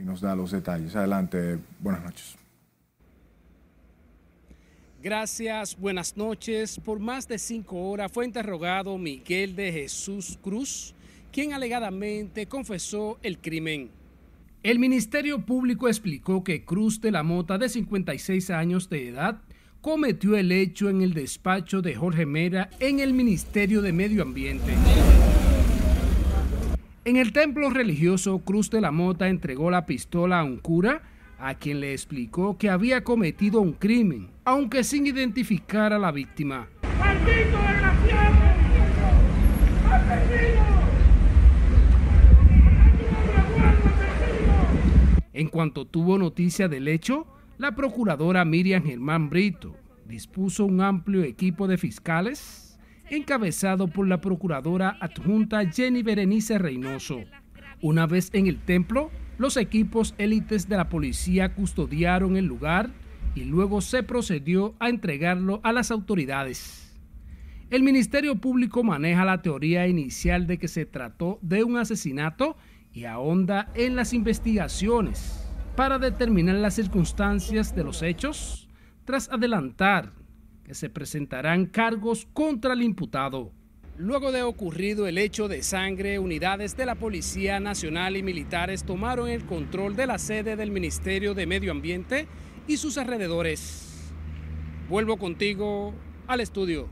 y nos da los detalles. Adelante, buenas noches. Gracias, buenas noches. Por más de cinco horas fue interrogado Miguel de Jesús Cruz, quien alegadamente confesó el crimen. El Ministerio Público explicó que Cruz de la Mota, de 56 años de edad, cometió el hecho en el despacho de Jorge Mera en el Ministerio de Medio Ambiente. En el templo religioso, Cruz de la Mota entregó la pistola a un cura, a quien le explicó que había cometido un crimen, aunque sin identificar a la víctima. ¡Maldito En cuanto tuvo noticia del hecho, la procuradora Miriam Germán Brito dispuso un amplio equipo de fiscales encabezado por la procuradora adjunta Jenny Berenice Reynoso. Una vez en el templo, los equipos élites de la policía custodiaron el lugar y luego se procedió a entregarlo a las autoridades. El Ministerio Público maneja la teoría inicial de que se trató de un asesinato y ahonda en las investigaciones para determinar las circunstancias de los hechos, tras adelantar se presentarán cargos contra el imputado. Luego de ocurrido el hecho de sangre, unidades de la Policía Nacional y militares tomaron el control de la sede del Ministerio de Medio Ambiente y sus alrededores. Vuelvo contigo al estudio.